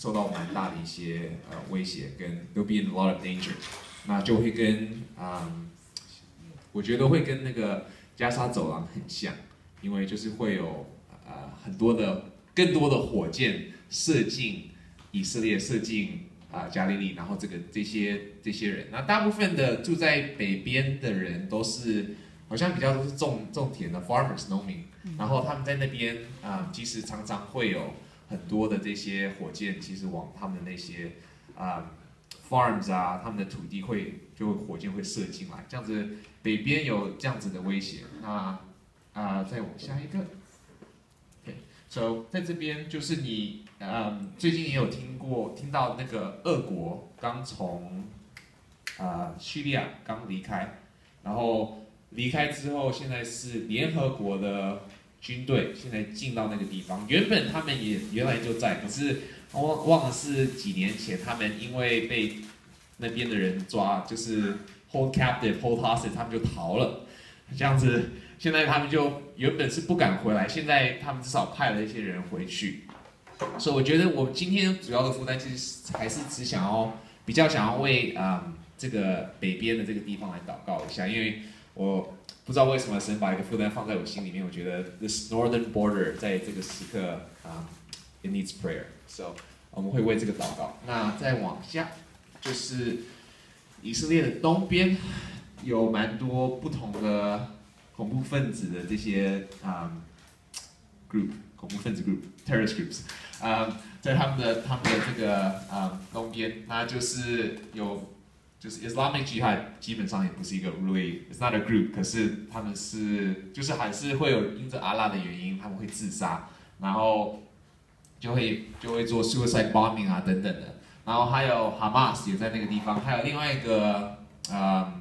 受到蛮大的一些呃威胁，跟 will be in a lot of danger，那就会跟嗯，我觉得会跟那个加沙走廊很像，因为就是会有呃很多的更多的火箭射进以色列，射进啊加利利，然后这个这些这些人，那大部分的住在北边的人都是好像比较都是种种田的 farmers 农民，然后他们在那边啊，其实常常会有。很多的这些火箭其实往他们的那些啊 farms 啊，他们的土地会就火箭会射进来，这样子北边有这样子的威胁。那啊，再往下一个，OK，so 在这边就是你嗯，最近也有听过听到那个俄国刚从啊叙利亚刚离开，然后离开之后现在是联合国的。军队现在进到那个地方，原本他们也原来就在，可是忘忘了是几年前，他们因为被那边的人抓，就是 hold captive hold hostage，他们就逃了。这样子，现在他们就原本是不敢回来，现在他们至少派了一些人回去。所以我觉得我今天主要的负担其实还是只想要比较想要为啊这个北边的这个地方来祷告一下，因为我。不知道为什么神把一个负担放在我心里面，我觉得 this northern border 在这个时刻啊，it needs prayer，so 我们会为这个祷告。那再往下，就是以色列的东边有蛮多不同的恐怖分子的这些啊 group，恐怖分子 group，terrorist groups，啊，在他们的他们的这个啊东边，那就是有。就是 Islamic Jihad 基本上也不是一个 really，it's not a group，可是他们是就是还是会有因着阿拉的原因，他们会自杀，然后就会就会做 suicide bombing 啊等等的，然后还有 Hamas 也在那个地方，还有另外一个呃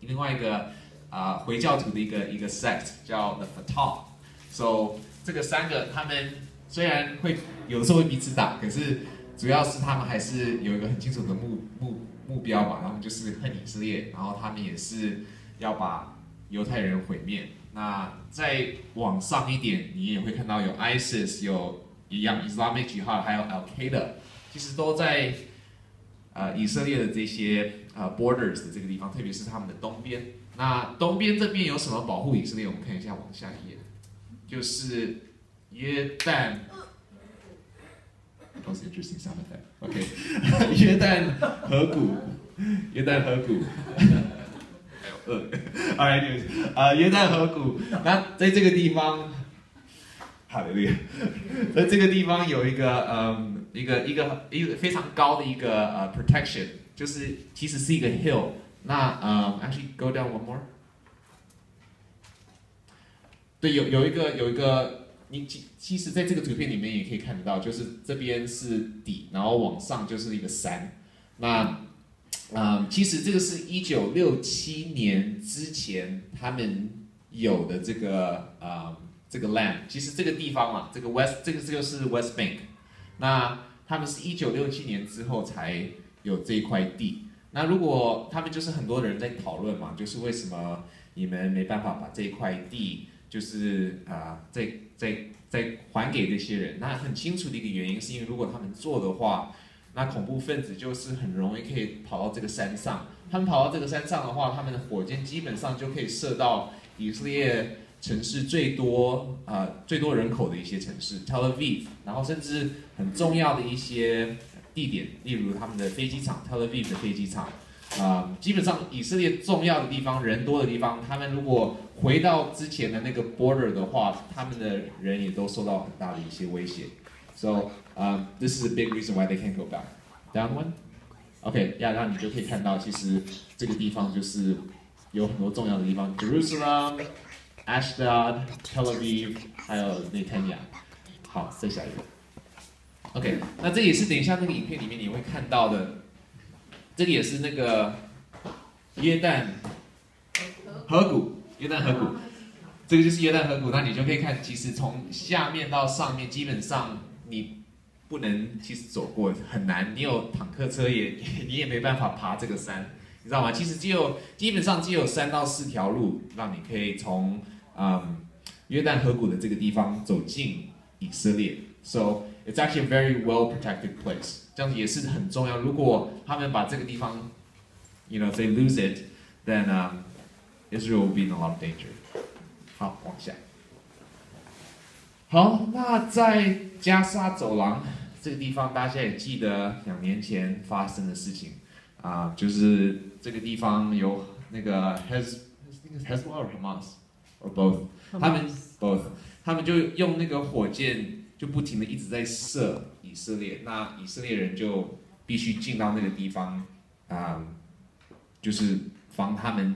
另外一个啊回教徒的一个一个 sect 叫 The Fatah，so 这个三个他们虽然会有的时候会彼此打，可是主要是他们还是有一个很清楚的目目。目标嘛，然后就是恨以色列，然后他们也是要把犹太人毁灭。那再往上一点，你也会看到有 ISIS，有一样 Islamic Jihad，还有 Al Qaeda，其实都在呃以色列的这些呃 borders 的这个地方，特别是他们的东边。那东边这边有什么保护以色列？我们看一下往下一页，就是约旦。Most interesting sound effect. OK，约旦河谷，约旦河谷，还有二，Alright，啊，约旦河谷。那在这个地方，好的，对，在这个地方有一个，嗯，一个一个一个非常高的一个呃 protection，就是其实是一个 hill。那嗯，actually go down one more。对，有有一个有一个。 你其其实，在这个图片里面也可以看得到，就是这边是底，然后往上就是一个山。那，嗯，其实这个是一九六七年之前他们有的这个啊这个 land。其实这个地方啊，这个 west 这个这个是 West Bank。那他们是一九六七年之后才有这一块地。那如果他们就是很多人在讨论嘛，就是为什么你们没办法把这一块地？就是啊，在在在还给这些人。那很清楚的一个原因，是因为如果他们做的话，那恐怖分子就是很容易可以跑到这个山上。他们跑到这个山上的话，他们的火箭基本上就可以射到以色列城市最多啊最多人口的一些城市，Tel Aviv，然后甚至很重要的一些地点，例如他们的飞机场，Tel Aviv 的飞机场。啊，基本上以色列重要的地方、人多的地方，他们如果回到之前的那个 border 的话，他们的人也都受到很大的一些威胁。So, um, this is a big reason why they can't go back. Down one. OK，呀，然后你就可以看到，其实这个地方就是有很多重要的地方：Jerusalem、Ashdod、Tel Aviv，还有内塔尼亚。好，再下一个。OK，那这也是等一下那个影片里面你会看到的。这个也是那个约旦河谷，约旦河谷，这个就是约旦河谷。那你就可以看，其实从下面到上面，基本上你不能其实走过，很难。你有坦克车也你也没办法爬这个山，你知道吗？其实只有基本上只有三到四条路，让你可以从嗯约旦河谷的这个地方走进以色列。So it's actually a very well protected place，这样也是很重要。如果他们把这个地方，you know, if they lose it, then um, Israel will be in a lot of danger. 好，往下。好，那在加沙走廊这个地方，大家也记得两年前发生的事情啊，就是这个地方有那个 Hez Hezbollah or Hamas or both，他们 both，他们就用那个火箭就不停的一直在射以色列，那以色列人就必须进到那个地方啊，就是防他们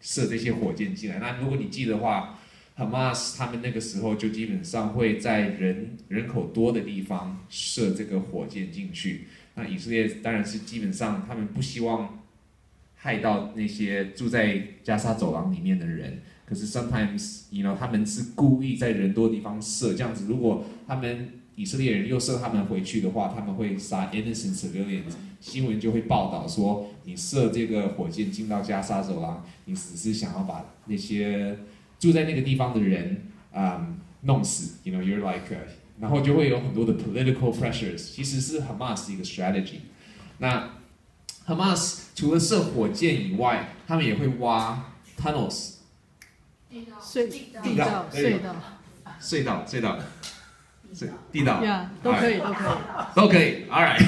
射这些火箭进来。那如果你记得话。Hamas 他们那个时候就基本上会在人人口多的地方射这个火箭进去。那以色列当然是基本上他们不希望害到那些住在加沙走廊里面的人。可是 sometimes，you know，他们是故意在人多的地方射，这样子如果他们以色列人又射他们回去的话，他们会杀 innocent civilians。新闻就会报道说，你射这个火箭进到加沙走廊，你只是想要把那些。住在那个地方的人，嗯，弄死，you know，you're like，然后就会有很多的 political pressures，其实是 Hamas 一个 strategy。那 Hamas 除了射火箭以外，他们也会挖 tunnels，隧地道。隧道隧道。隧道隧地道。呀，都可以都可以。都可以，all right。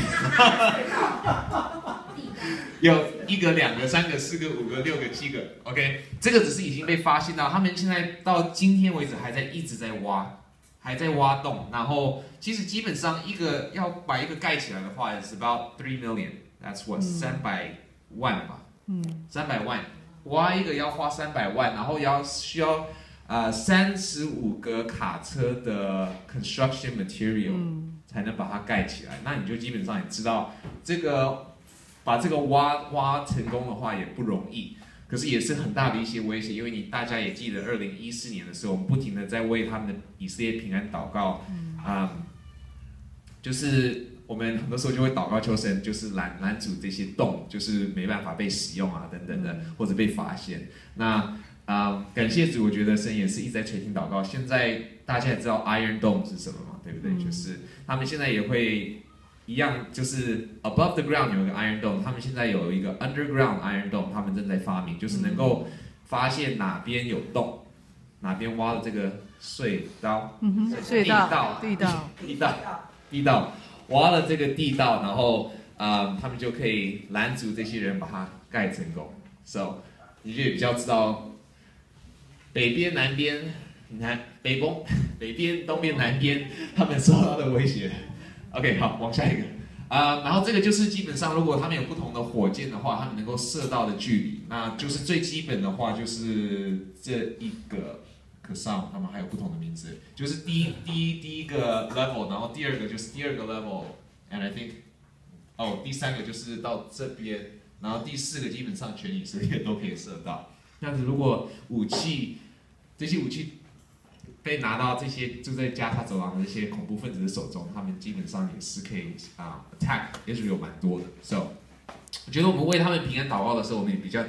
有一个、两个、三个、四个、五个、六个、七个，OK，这个只是已经被发现到，他们现在到今天为止还在一直在挖，还在挖洞。然后其实基本上一个要把一个盖起来的话，is about three million，that's what 三百万吧，嗯，三百万，挖一个要花三百万，然后要需要呃三十五个卡车的 construction material 才能把它盖起来。那你就基本上也知道这个。把这个挖挖成功的话也不容易，可是也是很大的一些威胁，因为你大家也记得，二零一四年的时候，我们不停的在为他们的以色列平安祷告，啊，就是我们很多时候就会祷告求神，就是拦拦阻这些洞，就是没办法被使用啊，等等的，或者被发现。那啊，感谢主，我觉得神也是一直在垂听祷告。现在大家也知道 Iron Dome 是什么嘛，对不对？就是他们现在也会。一样就是 above the ground 有一个 iron dome，他们现在有一个 underground iron dome，他们正在发明，就是能够发现哪边有洞，哪边挖的这个隧道，隧道，地道，地道，地道，挖了这个地道，然后啊，他们就可以拦阻这些人把它盖成功。So，你就比较知道北边、南边，你看北边、北边、东边、南边，他们受到的威胁。OK，好，往下一个，啊，然后这个就是基本上，如果他们有不同的火箭的话，他们能够射到的距离，那就是最基本的话就是这一个，可上，他们还有不同的名字，就是第一第一第一个 level，然后第二个就是第二个 level，and I think，哦，第三个就是到这边，然后第四个基本上全以色列都可以射到，这样子如果武器，这些武器。被拿到这些住在加沙走廊的这些恐怖分子的手中，他们基本上也是可以啊 attack，也是有蛮多的。So，我觉得我们为他们平安祷告的时候，我们也比较。